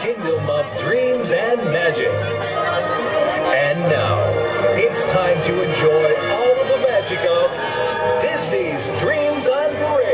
kingdom of dreams and magic. And now, it's time to enjoy all of the magic of Disney's Dreams on Parade.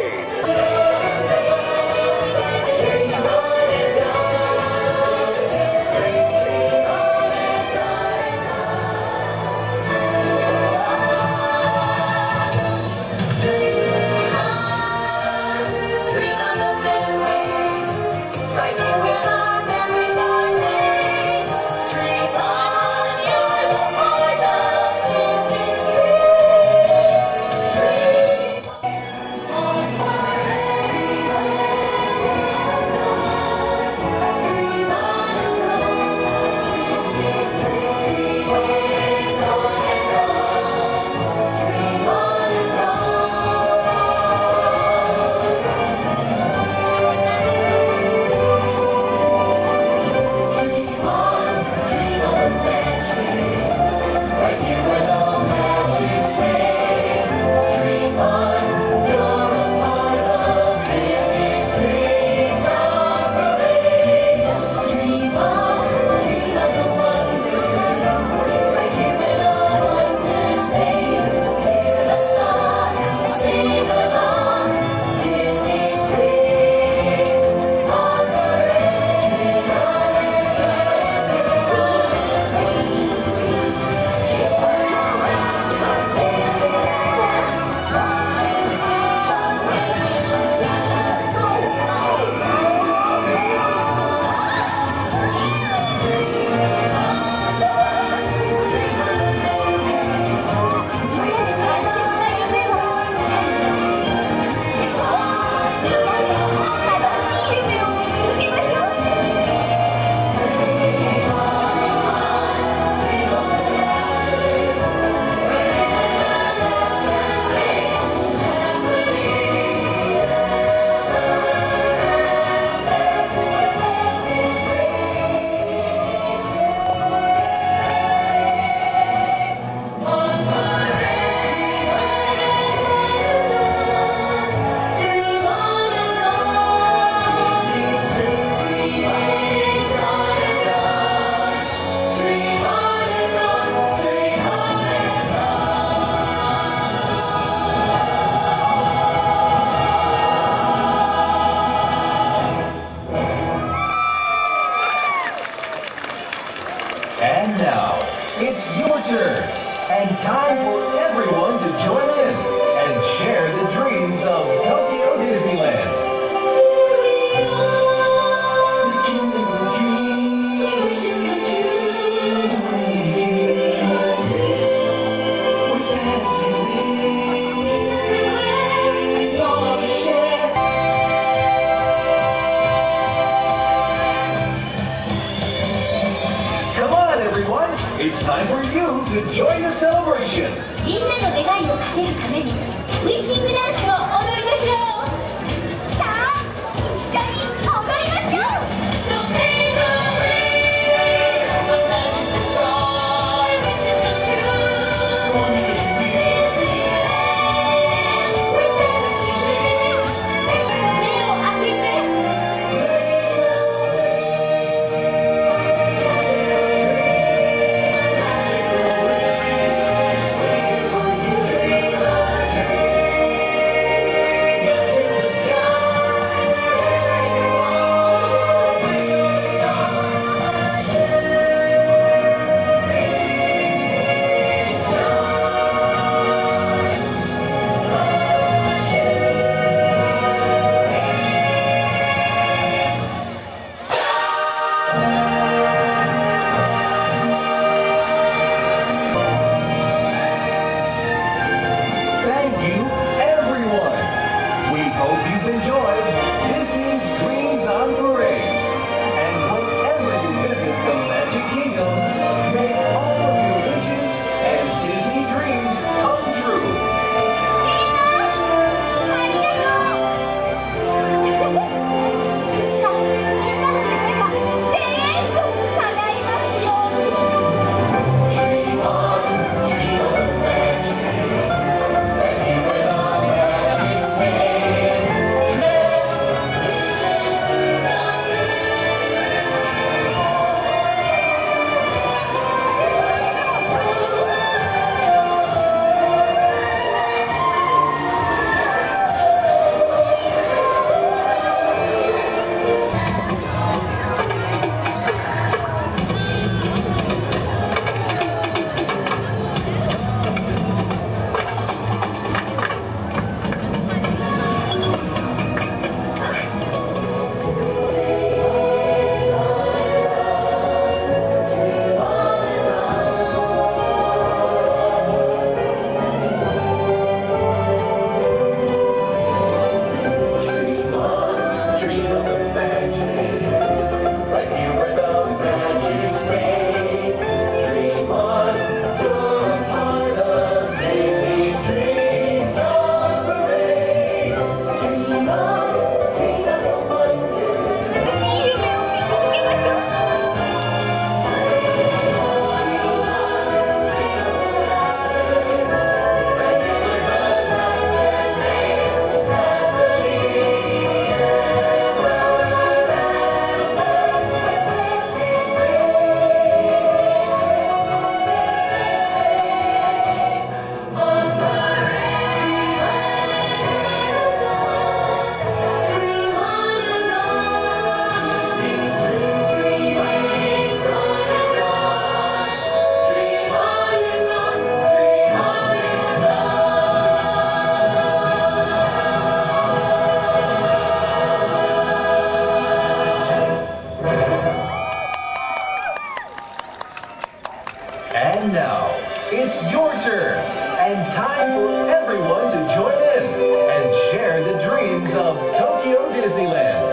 It's your turn and time for everyone to join in and share the dreams of Tokyo Disneyland.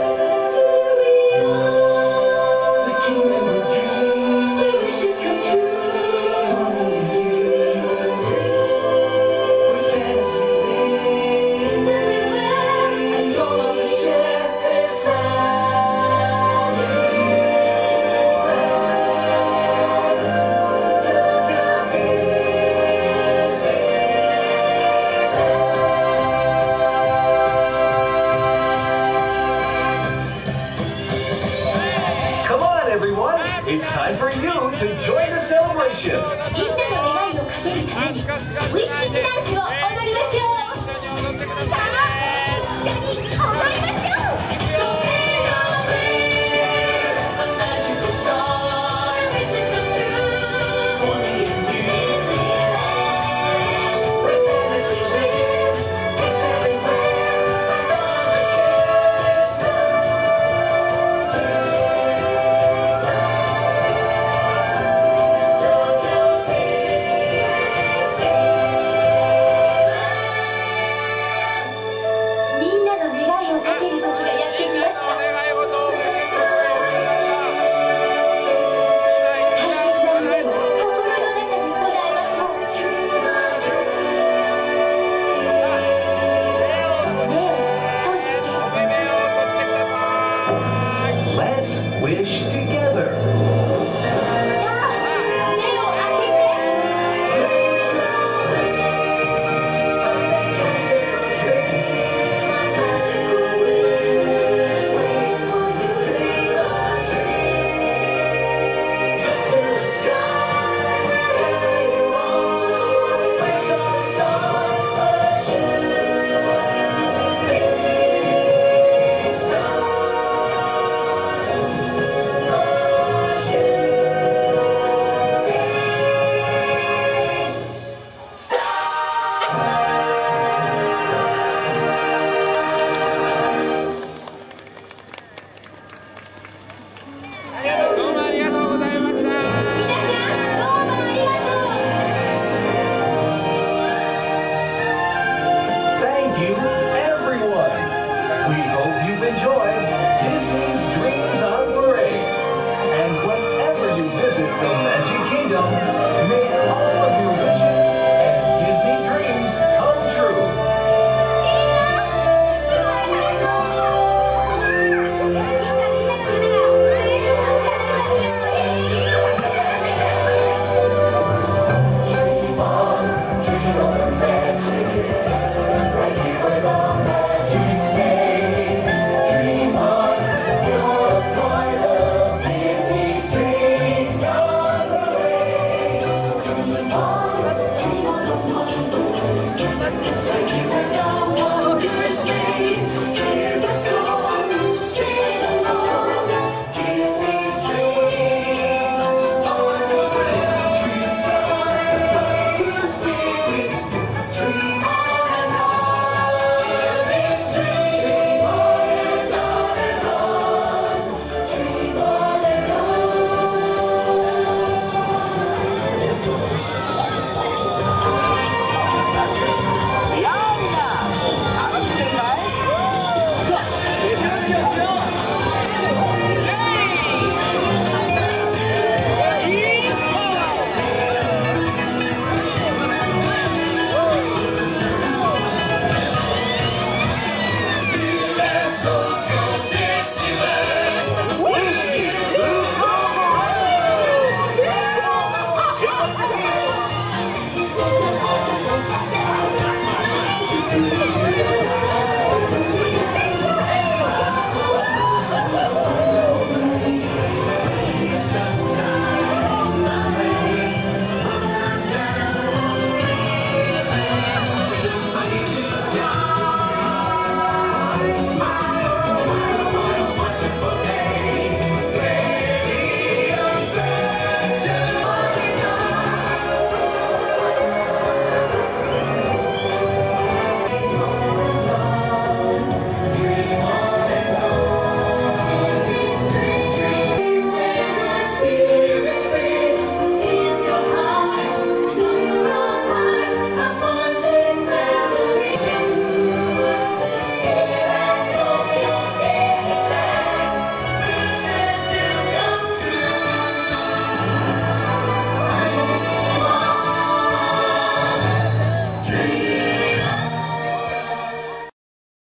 my